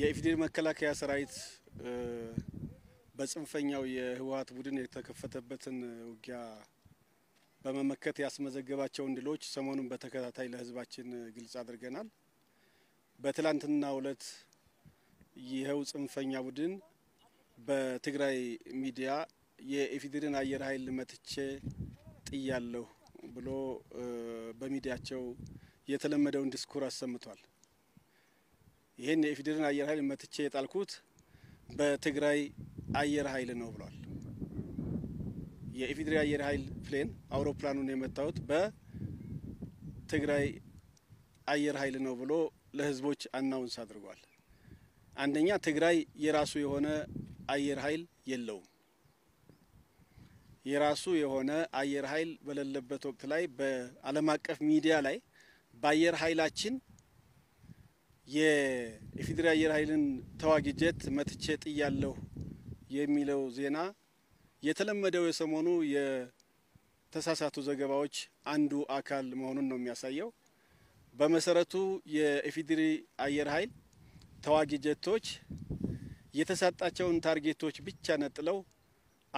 የኢፌዴሪ መከላከያ ሰራዊት በጽንፈኛው የህወሀት ቡድን የተከፈተበትን ውጊያ በመመከት ያስመዘገባቸውን ድሎች ሰሞኑን በተከታታይ ለህዝባችን ግልጽ አድርገናል። በትላንትና ሁለት ይኸው ጽንፈኛ ቡድን በትግራይ ሚዲያ የኢፌዴሪን አየር ኃይል መትቼ ጥያለሁ ብሎ በሚዲያቸው የተለመደውን ዲስኩር አሰምቷል። ይህን የኢፌዴሪን አየር ኃይል መትቼ የጣልኩት በትግራይ አየር ኃይል ነው ብሏል። የኢፌዴሪ አየር ኃይል ፕሌን አውሮፕላኑን የመታሁት በትግራይ አየር ኃይል ነው ብሎ ለህዝቦች አናውንስ አድርጓል። አንደኛ ትግራይ የራሱ የሆነ አየር ኃይል የለውም። የራሱ የሆነ አየር ኃይል በሌለበት ወቅት ላይ በዓለም አቀፍ ሚዲያ ላይ በአየር ኃይላችን የኢፌዴሪ አየር ኃይልን ተዋጊ ጀት መትቼ ጥያለሁ የሚለው ዜና የተለመደው የሰሞኑ የተሳሳቱ ዘገባዎች አንዱ አካል መሆኑን ነው የሚያሳየው። በመሰረቱ የኢፌዴሪ አየር ኃይል ተዋጊ ጀቶች የተሰጣቸውን ታርጌቶች ብቻ ነጥለው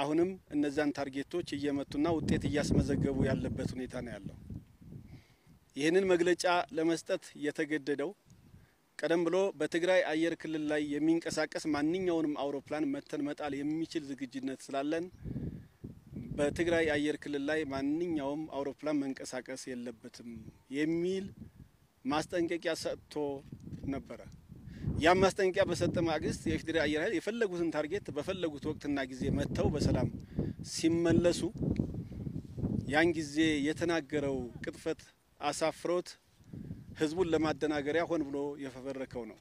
አሁንም እነዛን ታርጌቶች እየመቱና ውጤት እያስመዘገቡ ያለበት ሁኔታ ነው ያለው። ይህንን መግለጫ ለመስጠት የተገደደው ቀደም ብሎ በትግራይ አየር ክልል ላይ የሚንቀሳቀስ ማንኛውንም አውሮፕላን መተን መጣል የሚችል ዝግጅነት ስላለን በትግራይ አየር ክልል ላይ ማንኛውም አውሮፕላን መንቀሳቀስ የለበትም የሚል ማስጠንቀቂያ ሰጥቶ ነበረ። ያም ማስጠንቀቂያ በሰጠ ማግስት የኢፌዴሪ አየር ኃይል የፈለጉትን ታርጌት በፈለጉት ወቅትና ጊዜ መጥተው በሰላም ሲመለሱ ያን ጊዜ የተናገረው ቅጥፈት አሳፍሮት ህዝቡን ለማደናገሪያ ሆን ብሎ የፈበረከው ነው።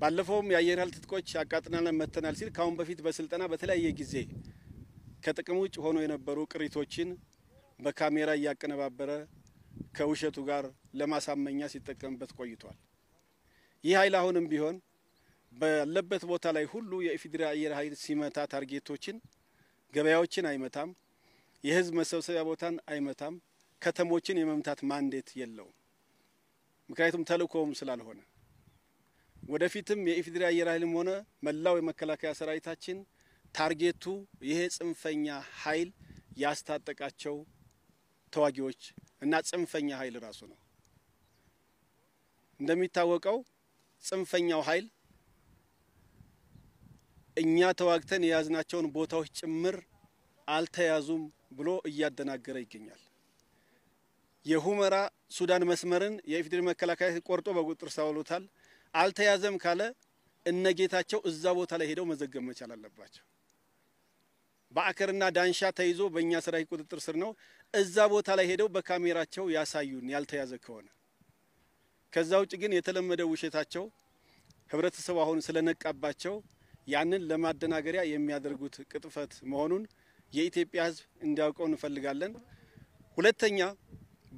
ባለፈውም የአየር ኃይል ትጥቆች አቃጥናለን መተናል ሲል ካሁን በፊት በስልጠና በተለያየ ጊዜ ከጥቅም ውጭ ሆኖ የነበሩ ቅሪቶችን በካሜራ እያቀነባበረ ከውሸቱ ጋር ለማሳመኛ ሲጠቀምበት ቆይቷል። ይህ ኃይል አሁንም ቢሆን ባለበት ቦታ ላይ ሁሉ የኢፌዴሪ አየር ኃይል ሲመታ ታርጌቶችን፣ ገበያዎችን አይመታም። የህዝብ መሰብሰቢያ ቦታን አይመታም። ከተሞችን የመምታት ማንዴት የለውም። ምክንያቱም ተልእኮውም ስላልሆነ ወደፊትም የኢፌዴሪ አየር ኃይልም ሆነ መላው የመከላከያ ሰራዊታችን ታርጌቱ ይሄ ጽንፈኛ ኃይል ያስታጠቃቸው ተዋጊዎች እና ጽንፈኛ ኃይል ራሱ ነው። እንደሚታወቀው ጽንፈኛው ኃይል እኛ ተዋግተን የያዝናቸውን ቦታዎች ጭምር አልተያዙም ብሎ እያደናገረ ይገኛል። የሁመራ ሱዳን መስመርን የኢፌዴሪ መከላከያ ቆርጦ በቁጥር ስር አልተያዘም ካለ እነ ጌታቸው እዛ ቦታ ላይ ሄደው መዘገብ መቻል አለባቸው። በአከርና ዳንሻ ተይዞ በእኛ ስራ ቁጥጥር ስር ነው። እዛ ቦታ ላይ ሄደው በካሜራቸው ያሳዩን ያልተያዘ ከሆነ። ከዛ ውጭ ግን የተለመደ ውሸታቸው ህብረተሰቡ አሁን ስለነቃባቸው ያንን ለማደናገሪያ የሚያደርጉት ቅጥፈት መሆኑን የኢትዮጵያ ህዝብ እንዲያውቀው እንፈልጋለን። ሁለተኛ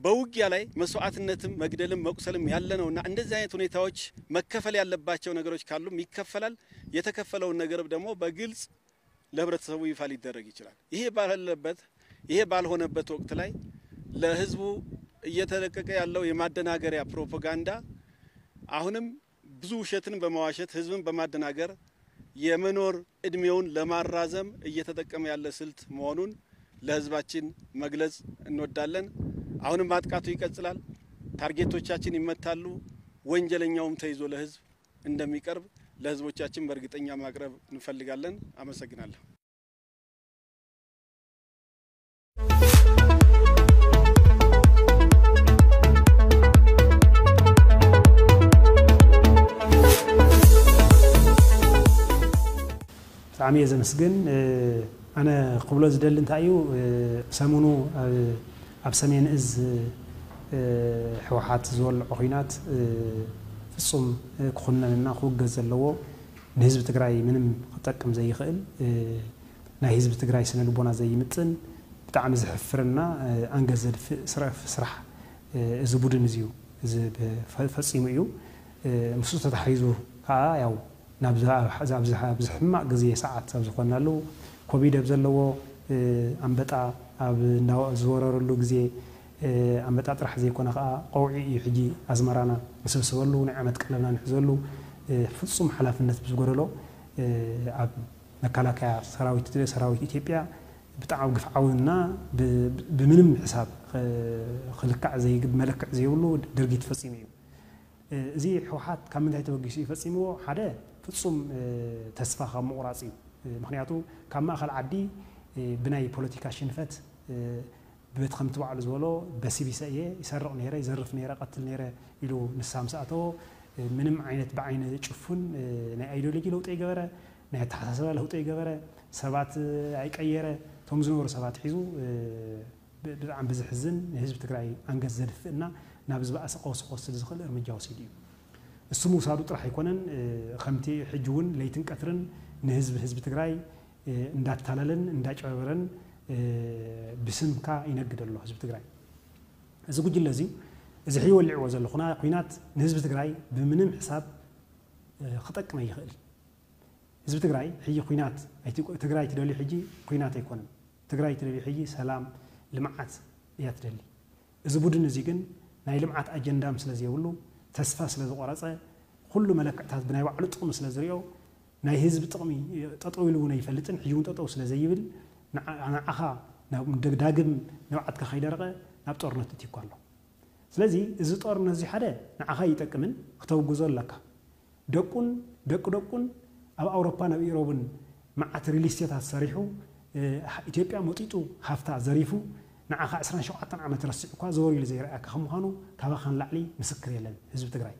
በውጊያ ላይ መስዋዕትነትም መግደልም መቁሰልም ያለ ነውና እንደዚህ አይነት ሁኔታዎች መከፈል ያለባቸው ነገሮች ካሉም ይከፈላል። የተከፈለውን ነገር ደግሞ በግልጽ ለህብረተሰቡ ይፋ ሊደረግ ይችላል። ይሄ ባለበት ይሄ ባልሆነበት ወቅት ላይ ለህዝቡ እየተለቀቀ ያለው የማደናገሪያ ፕሮፓጋንዳ አሁንም ብዙ ውሸትን በመዋሸት ህዝብን በማደናገር የመኖር እድሜውን ለማራዘም እየተጠቀመ ያለ ስልት መሆኑን ለህዝባችን መግለጽ እንወዳለን። አሁንም ማጥቃቱ ይቀጥላል። ታርጌቶቻችን ይመታሉ። ወንጀለኛውም ተይዞ ለህዝብ እንደሚቀርብ ለህዝቦቻችን በእርግጠኛ ማቅረብ እንፈልጋለን። አመሰግናለሁ። ብጣዕሚ እየ ዘመስግን ኣነ ክብሎ ዝደሊ እንታይ እዩ ሰሙኑ ኣብ ሰሜን እዝ ሕወሓት ዝበልዑ ኩናት ፍፁም ክኹነንና ክውገዝ ዘለዎ ንህዝቢ ትግራይ ምንም ክጠቅም ዘይኽእል ናይ ህዝቢ ትግራይ ስነ ልቦና ዘይምጥን ብጣዕሚ ዝሕፍርና ኣንገት ዘድፍእ ስራሕ እዚ ቡድን እዚ እዩ እዚ ፈፂሙ እዩ ምስ ተታሓይዙ ከዓ ያው ኣብ ዝሕማቅ ግዜ ሰዓት ኣብ ዝኾናሉ ኮቪድ ኣብ ዘለዎ ኣንበጣ ኣብ እናውእ ዝወረረሉ ግዜ ኣብ መጣ ጥራሕ ዘይኮነ ከዓ ቆውዒ እዩ ሕጂ ኣዝመራና ንስብስበሉ ናይ ዓመት ቀለብና ንሕዘሉ ፍፁም ሓላፍነት ብዝጎደሎ ኣብ መከላከያ ሰራዊት ኢትዮጵያ ብጣዕሚ ግፍዓዊና ብምንም ሕሳብ ክልካዕ መልክዕ ዘይብሉ ድርጊት ፈፂሙ እዩ እዚ ህወሓት ካብ ምንታይ ተበጊሱ እዩ ፈፂምዎ ሓደ ፍፁም ተስፋ ካብ ምቑራፅ እዩ ምክንያቱ ካብ ማእኸል ዓዲ ብናይ ፖለቲካ ሽንፈት ብቤት ከምቲ በዕሉ ዝበሎ በሲቢሰ እየ ይሰርቕ ነይረ ይዘርፍ ነይረ ቀትል ነይረ ኢሉ ንሳ ምስኣተዎ ምንም ዓይነት ብዓይነ ጭፉን ናይ ኣይዲዮሎጂ ለውጢ ይገበረ ናይ ኣተሓሳስባ ለውጢ ይገበረ ሰባት ኣይቀየረ እቶም ዝነበሩ ሰባት ሒዙ ብጣዕሚ ብዝሕዝን ንህዝቢ ትግራይ ኣንገት ዘድፍእና ናብ ዝበእሰ ቀውሲ ክወስድ ዝኽእል እርምጃ ወሲድ እዩ እሱ ምውሳዱ ጥራሕ ኣይኮነን ከምቲ ሕጂ እውን ለይትን ቀትርን ንህዝቢ ህዝቢ ትግራይ እንዳታለለን እንዳጨበበረን ብስምካ ይነግድ ኣሎ ህዝቢ ትግራይ እዚ ጉጅለ እዚ እዚ ሕይወ ልዕዎ ዘሎ ኩናት ንህዝቢ ትግራይ ብምንም ሕሳብ ክጠቅም ኣይኽእል ህዝቢ ትግራይ ሕጂ ኩናት ትግራይ ትደልዩ ሕጂ ኩናት ኣይኮነን ትግራይ ትደልዩ ሕጂ ሰላም ልምዓት እያ ትደሊ እዚ ቡድን እዚ ግን ናይ ልምዓት ኣጀንዳ ስለ ዘይብሉ ተስፋ ስለ ዝቆረፀ ኩሉ መለክዕታት ብናይ ባዕሉ ጥቕሚ ስለ ዝሪኦ ናይ ህዝቢ ጥቕሚ ጠጠው ኢሉ እውን ኣይፈልጥን ሕጂ እውን ጠጠው ስለ ዘይብል ንዓኻ ዳግም ንባዓትካ ከይደረቐ ናብ ጦርነት እትይኮ ኣሎ ስለዚ እዚ ጦርነት እዚ ሓደ ንዓኻ ይጠቅምን ክተውግዞ ኣለካ ደቁን ደቂ ደቁን ኣብ ኣውሮፓን ኣብ ኢሮብን መዓት ሪሊስቴታት ሰሪሑ ኢትዮጵያ መጢጡ ሃፍታ ዘሪፉ ንዓኻ 27 ዓመት ረሲዕ እኳ ዘወሪሉ ዘይረኣካ ከምዃኑ ካባኻን ላዕሊ ምስክር የለን ህዝቢ ትግራይ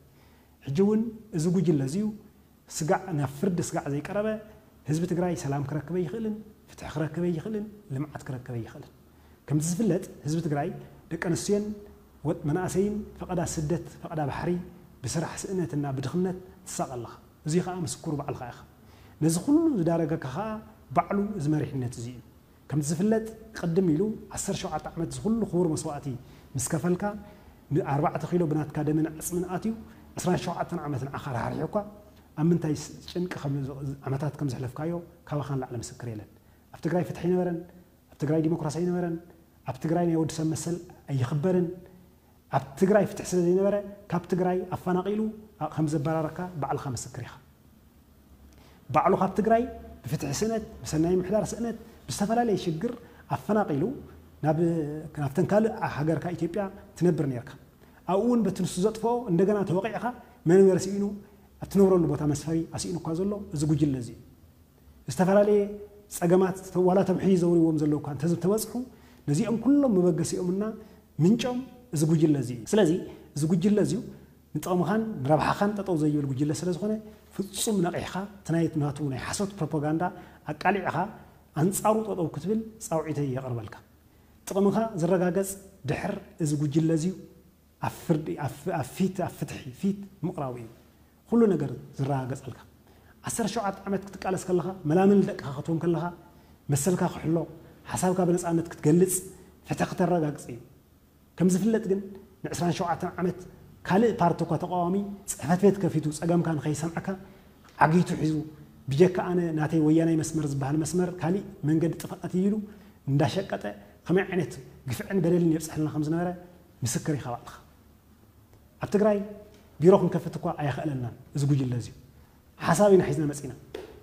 ሕጂ እውን እዚ ጉጅለ እዚዩ ስጋዕ ናብ ፍርዲ ስጋዕ ዘይቀረበ ህዝቢ ትግራይ ሰላም ክረክበ ይኽእልን فتح كركب يخلن لمعت كركب يخلن كم تزفلت هزبة قراي دك أنسين وات مناسين فقد سدت فقد بحري بسرع سئنة النا بدخنة تساق الله زي خام سكر بعل خا نزخل دارك كخا بعلو زمري حنة تزين كم تزفلت قدم يلو عسر شو عتعمت زخل خور مسواتي مسكفلك أربعة خيلو بنات كادم من أسمن آتيو أسران شو عتن عمتن آخر هرحوكا أمن تايس شنك خم عمتات كم زحلف كايو كوا خان لعلم سكر ኣብ ትግራይ ፍትሒ ይነበረን ኣብ ትግራይ ዲሞክራሲ ኣይነበረን ኣብ ትግራይ ናይ ወዲ ሰብ መሰል ኣይኽበርን ኣብ ትግራይ ፍትሒ ስለ ዘይነበረ ካብ ትግራይ ኣፈናቂሉ ከም ዘበራርካ ባዕልካ ምስክር ኢኻ ባዕሉ ካብ ትግራይ ብፍትሒ ስእነት ብሰናይ ምሕዳር ስእነት ብዝተፈላለየ ሽግር ኣፈናቂሉ ናብተን ካልእ ሃገርካ ኢትዮጵያ ትነብር ነርካ ኣብኡ እውን በቲ ንሱ ዘጥፍኦ እንደገና ተወቂዕካ መንበር ስኢኑ እትነብረሉ ቦታ መስፈሪ ኣስኢኑካ ዘሎ እዚ ጉጅለ እዚ እዩ ዝተፈላለየ ፀገማት ዋላ ተምሕይ ዘውርዎም ዘለዉ እኳ እንተህዝብ ተበፅሑ ነዚኦም ኩሎም መበገሲኦምና ምንጮም እዚ ጉጅለ እዚ እዩ ስለዚ እዚ ጉጅለ እዚዩ ንጥቕምኻን ንረብሓኻን ጠጠው ዘይብል ጉጅለ ስለ ዝኾነ ፍፁም ነቒሕኻ ትናየት ናቱ ናይ ሓሶት ፕሮፓጋንዳ ኣቃሊዕኻ ኣንፃሩ ጠጠው ክትብል ፃውዒተይ የቕርበልካ ጥቕምኻ ዝረጋገፅ ድሕር እዚ ጉጅለ እዚዩ ኣብ ፊት ምቕራቡ እዩ ኩሉ ነገር ዝረጋገፀልካ أسر شو عاد عملت كتكالس كلها ملامن لك هاخطهم كلها مسلك خلو حسابك بنس أنا تكتجلس فتحت الرجاج زين إيه؟ كم زفلت جن نعسران شو عاد عملت كل بارتوك تقامي سفت بيت كفيتوس أجام كان خيسان أكا عجيت حزو بيجك أنا ناتي ويانا مسمر زبها المسمر كالي من قد تفقت يلو ندشك كتة خم عنت قف عن بدل نفس حلنا خمس نمرة مسكري خلاص أبتغري بيروحن كفتوك أيخ ألنا زوجي اللازم حسابنا حزنا مسينا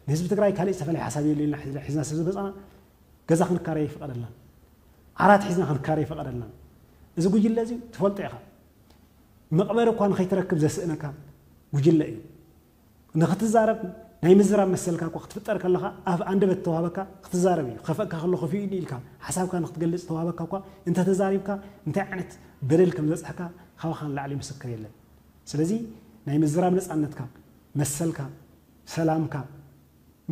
نسبة تقرأي كالي سفلي حسابي اللي نحزنا حزنا سبب بس أنا جزا خن كاري فقد لنا عرات حزنا خن كاري فقد لنا إذا قجل لازم تفلت يا خا مقبرة قان خي تركب زس أنا كام قجل لأي نخت الزارب ناي مزرع مسل كام وقت فتر كلا خا أف عند بتوها بكا خت الزاربي خف كخلو خفي إني الكام حساب كان خت جلس توها بكا أنت تزاريب كا أنت عنت بريل كم زس حكا خا خان لعلي مسكر يلا سلزي ناي مزرع مس عنت كام مسل كام ሰላምካ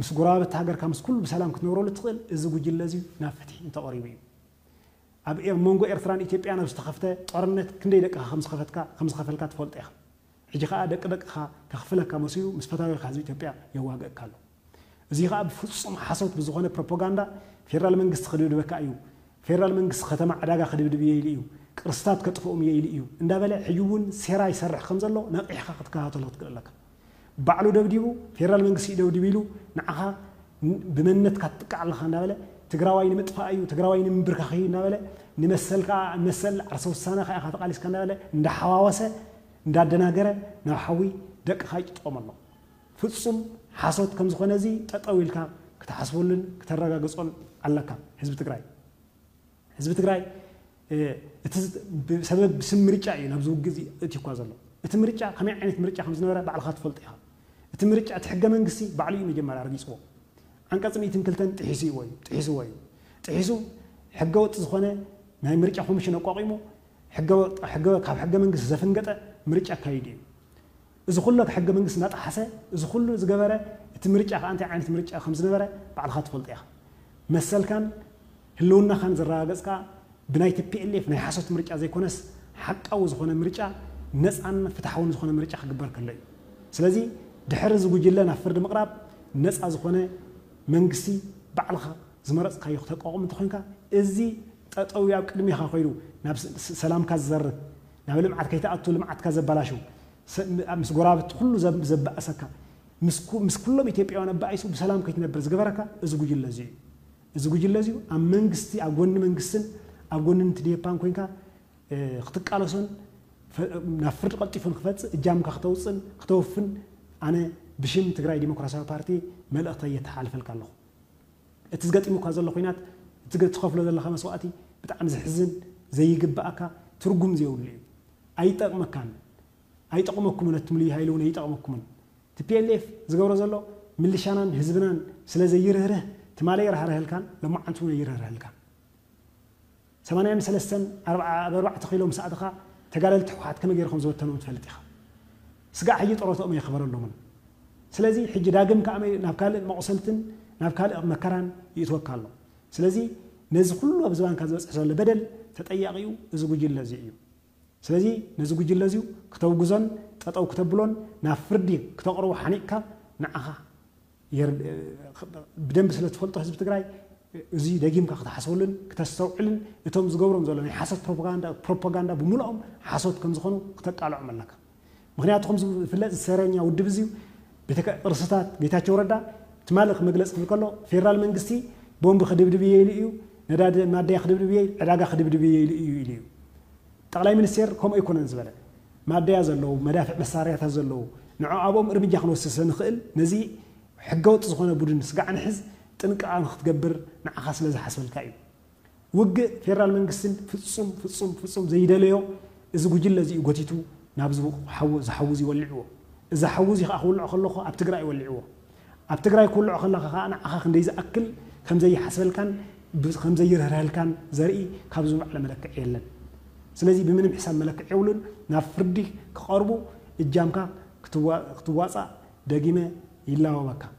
ምስ ጉራበት ሃገርካ ምስ ኩሉ ብሰላም ክትነብረሉ ትኽእል እዚ ጉጅለ እዚ ናብ ፍትሒ እንተቐሪቡ እዩ ኣብ መንጎ ኤርትራን ኢትዮጵያን ኣብ ዝተኸፍተ ጦርነት ክንደይ ደቅኻ ከምዝኸፈልካ ትፈልጦ ኢኻ ሕጂ ከዓ ደቂ ደቅኻ ከኽፍለካ መሲሉ ምስ ፈታዊካ ህዝቢ ኢትዮጵያ የዋግእካ ኣሎ እዚ ከዓ ብፍፁም ሓሶት ብዝኾነ ፕሮፓጋንዳ ፌደራል መንግስቲ ክድብድበካ እዩ ፌደራል መንግስቲ ከተማ ዕዳጋ ክድብድብ የኢሉ እዩ ቅርስታት ከጥፍኦም የኢሉ እዩ እንዳበለ ሕጂ እውን ሴራ ይሰርሕ ከም ዘሎ ነቂሕካ ክትከታተሎ ክትክእል ኣለካ ባዕሉ ደብዲቡ ፌደራል መንግስቲ እዩ ደብዲቡ ኢሉ ንዓኻ ብመንነትካ ትጥቃዕ ኣለኻ እናበለ ትግራዋይ ንምጥፋእ እዩ ትግራዋይ ንምብርካኺ እዩ እናበለ ንመሰል ከዓ መሰል ዓርሰ ውሳነ ከዓ ኢኻ ተቃሊስካ እናበለ እንዳሓዋወሰ እንዳደናገረ ናብ ሓዊ ደቅኻ ይጥጥቆም ኣሎ ፍፁም ሓሶት ከም ዝኾነ እዚ ጠጠው ኢልካ ክትሓስበሉን ክተረጋግፆን ኣለካ ህዝቢ ትግራይ ህዝቢ ትግራይ ሰበብ ስም ምርጫ እዩ ናብዚ ውግእ እትይኳ ዘሎ እቲ ምርጫ ከመይ ዓይነት ምርጫ ከም ዝነበረ ባዕልካ ትፈልጡ ኢኻ እቲ ምርጫ እቲ ሕገ መንግስቲ ባዕሉ እዩ መጀመርያ ረጊፅዎ ዓንቀፅ 12 ጥሒስዎ እዩ ጥሒስዎ እዩ ጥሒሱ ሕገ ወጥ ዝኾነ ናይ ምርጫ ኮሚሽን ኣቋቂሙ ካብ ሕገ መንግስቲ ዘፈንገጠ ምርጫ ኣካይድ እዩ እዚ ኩሉ ሕገ መንግስቲ እናጠሓሰ እዚ ኩሉ ዝገበረ እቲ ምርጫ ከዓ እንታይ ዓይነት ምርጫ ከም ዝነበረ ባዕልካ ትፈልጦ ኢኻ መሰልካን ህልውናኻን ዘረጋገፅካ ብናይ ቲፒኤልኤፍ ናይ ሓሶት ምርጫ ዘይኮነስ ሓቃዊ ዝኾነ ምርጫ ነፃን ፍትሓውን ዝኾነ ምርጫ ክግበር ከሎ እዩ ስለዚ ድሕሪ እዚ ጉጅለ ናብ ፍርዲ ምቕራብ ነፃ ዝኾነ መንግስቲ ባዕልኻ ዝመረፅካዮ ክተቋቑም እንተኮይንካ እዚ ጠጠው ኣብ ቅድሚኻ ኮይኑ ናብ ሰላምካ ዝዘርፍ ናብ ልምዓት ከይተኣቱ ልምዓትካ ዘባላሹ ምስ ጎራብቲ ኩሉ ዘባእሰካ ምስ ኩሎም ኢትዮጵያውያን ኣባኣይሱ ብሰላም ከይትነብር ዝገበረካ እዚ ጉጅለ እዚ እዩ እዚ ጉጅለ እዚዩ ኣብ መንግስቲ ኣብ ጎኒ መንግስትን ኣብ ጎኒ ንትድፓን ኮንካ ክትቃለሶን ናብ ፍርዲ ቀልጢፉን ክፈፅእ እጃምካ ክተውፅን ክተወፍን أنا بشم تجري ديمقراطية بارتي ملأتي يتحالف الكلخ اتزقت إمو كازل لخينات اتزقت تخاف لدى الله خمس وقتي بتعمز حزن زي يقب أكا ترقم زي أولي أي مكان أي تقمكم من التملي هاي لون أي تقمكم من تبي ليف زقور زلو ملشانا حزبنا سلا زي يرهره تمالي يرهره هلكان لما عنتم يرهره هلكان ثمانية مسلسل أربعة أربعة تخيلهم ساعة خا تقال التحوات كم غير خمسة وتنو متفلت خا ስጋዕ ሕጂ ፀረቶኦም ኣይኽበረሎምን ስለዚ ሕጂ ዳግም ከዓ ናብ ካልእ መቑሰልትን ናብ ካልእ መከራን ይእትወካ ኣሎ ስለዚ ነዚ ኩሉ ኣብ ዝባንካ ዝበፅሕ ዘሎ በደል ተጠያቂኡ እዚ ጉጅለ እዚ እዩ ስለዚ ነዚ ጉጅለ እዚዩ ክተውግዞን ጠጠው ክተብሎን ናብ ፍርዲ ክተቕርቦ ሓኒቕካ ንዓኻ ብደንብ ስለ ትፈልጦ ህዝቢ ትግራይ እዚ ደጊምካ ክትሓስበሉን ክተስተውዕልን እቶም ዝገብሮም ዘሎ ናይ ሓሶት ፕሮፓጋንዳ ብሙልኦም ሓሶት ከም ዝኾኑ ክተቃልዖም ኣለካ ምክንያቱ ከምዝፍለጥ ዝሰረኛ ውድብ እዝዩ ርእስታት ጌታቸው ረዳ እቲ መልእክ መግለፂ ክብል ከሎ ፌደራል መንግስቲ ቦምቢ ክድብድብ እየ ኢሉ እዩ ነዳዲ ማደያ ክድብድብ እየ ዕዳጋ ክድብድብ እየ ኢሉ እዩ ኢሉ እዩ ጠቅላይ ሚኒስቴር ከምኡ ኣይኮነን ዝበለ ማደያ ዘለው መዳፍዕ መሳርያታት ዘለው ንዑ ኣብኦም እርምጃ ክንወስድ ስለንክእል ነዚ ሕገወጥ ዝኾነ ቡድን ስጋዕ ንሕዝ ጥንቃ ንክትገብር ንዓኻ ስለ ዝሓስበልካ እዩ ውግእ ፌደራል መንግስትን ፍፁም ፍፁም ፍፁም ዘይደለዮ እዚ ጉጅለ እዚኡ ጎቲቱ ናብ ዝሓውዝ ይወልዕዎ እዚ ሓውዝ ከዓ ክውልዖ ከለኹ ኣብ ትግራይ ይወልዕዎ ኣብ ትግራይ ክውልዖ ከለካ ከዓ ንዓኻ ክንደይ ዝኣክል ከምዘይሓስበልካን ከምዘይርህርህልካን ዘርኢ ካብዚ በዕለ መለክዕ የለን ስለዚ ብምንም ሕሳብ መለክዕ የብሉን ናብ ፍርዲ ክቐርቡ እጃምካ ክትዋፃእ ደጊመ ይለዋወካ